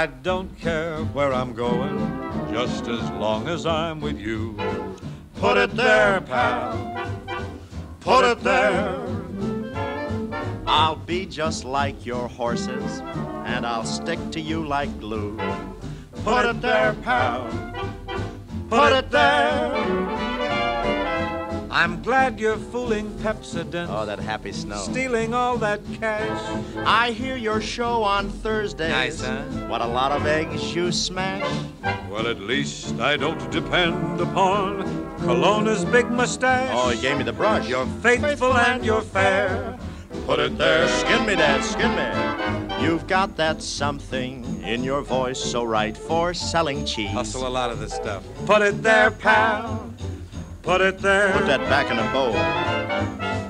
I don't care where I'm going, just as long as I'm with you. Put it there, pal. Put it there. I'll be just like your horses, and I'll stick to you like glue. Put it there, pal. Put it there. I'm glad you're fooling Pepsodent. Oh, that happy snow. Stealing all that cash. I hear your show on Thursdays. Nice, huh? What a lot of eggs you smash. Well, at least I don't depend upon Colonna's big mustache. Oh, he gave me the brush. You're faithful and you're fair. Put it there. Skin me, Dad, skin me. You've got that something in your voice so right for selling cheese. Hustle a lot of this stuff. Put it there, pal. Put it there. Put that back in a bowl.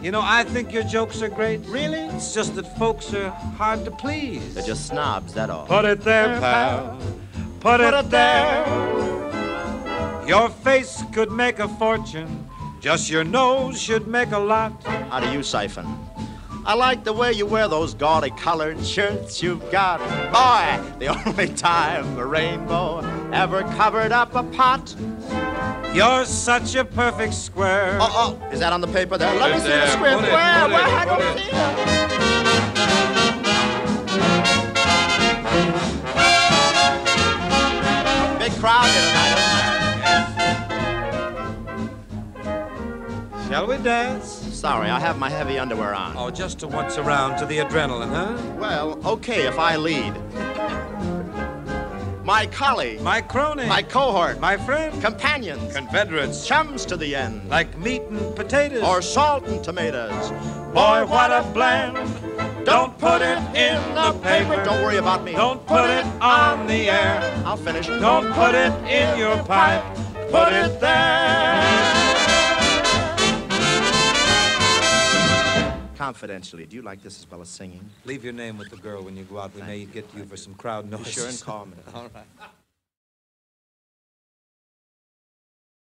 You know, I think your jokes are great. Really? It's just that folks are hard to please. They're just snobs, that all. Put it there, pal. Put, it, there. Your face could make a fortune. Just your nose should make a lot. How do you siphon? I like the way you wear those gaudy colored shirts you've got. Boy, the only time a rainbow ever covered up a pot. You're such a perfect square. Oh, oh, is that on the paper there? Let me see the script. Put it, where? it, where? I put don't it. see it. Big crowd here tonight, isn't Shall we dance? Sorry, I have my heavy underwear on. Oh, just to once around to the adrenaline, huh? Well, okay if I lead. My colleague, My crony. my cohort, My friend. companions, Confederates. chums to the end, Like meat and potatoes. or salt and tomatoes. boy, what a blend. Don't put it in the paper. Don't worry about me. Don't put it on the air. I'll finish. Don't put it in your pipe. Put it there. Confidentially, do you like this as well as singing? Leave your name with the girl when you go out. We may get you for some crowd Be noises. sure and call me. All right.